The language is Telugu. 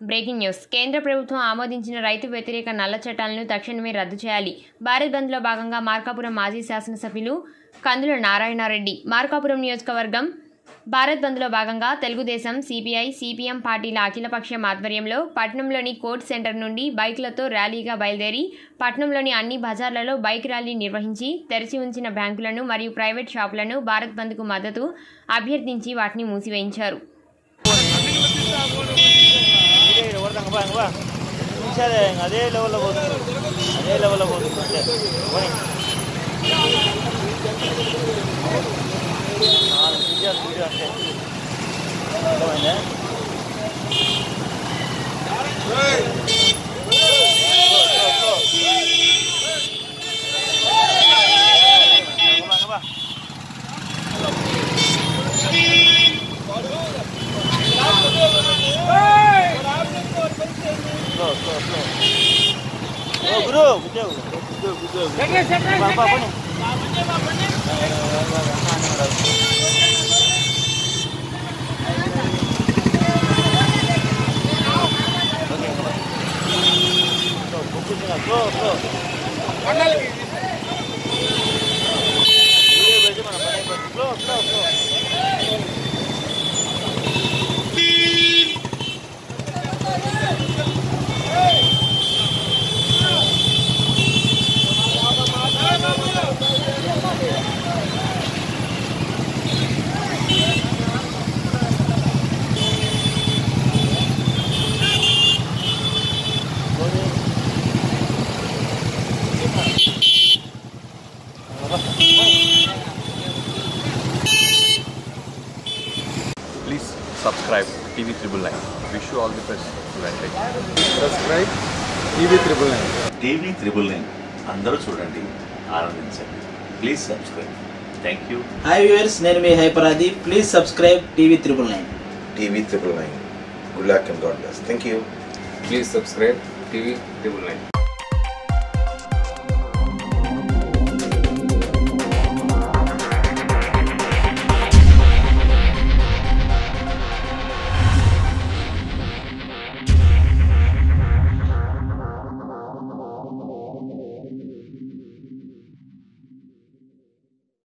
Breaking news. కేంద్ర ప్రభుత్వం ఆమోదించిన రైతు వ్యతిరేక నల్ల చట్టాలను తక్షణమే రద్దు చేయాలి. భారత్ బంద్లో భాగంగా మార్కాపురం మాజీ శాసనసభ్యులు కందుల నారాయణారెడ్డి. మార్కాపురం నియోజకవర్గం భారత్ బంద్లో భాగంగా తెలుగుదేశం సిపిఐ సిపిఎం పార్టీల అఖిలపక్షం ఆధ్వర్యంలో పట్నంలోని కోర్ట్ సెంటర్ నుండి బైక్లతో ర్యాలీగా బయలుదేరి పట్నంలోని అన్ని బజార్లలో బైక్ ర్యాలీ నిర్వహించి తెరిచి ఉంచిన బ్యాంకులను మరియు ప్రైవేట్ షాపులను భారత్ బంద్కు మద్దతు అభ్యర్థించి వాటిని మూసివేయించారు. இறங்கு வா. நிமிஷம் இறங்கு அதே லெவலில் போகுது அதே லெவலில் போகுது நாலு பிஞ்சால் வீடு வந்தேன் வந்தேன் Go, go. Come on, let me. TV Triple Nine. Wish you all the best. Venkat. Subscribe TV triple nine TV triple nine అందరూ చూడండి ఆనందించండి please subscribe thank you hi viewers నేను మీ Hyper Aadi please subscribe TV triple nine TV triple nine. Good luck and God bless. Thank you. Please subscribe TV triple nine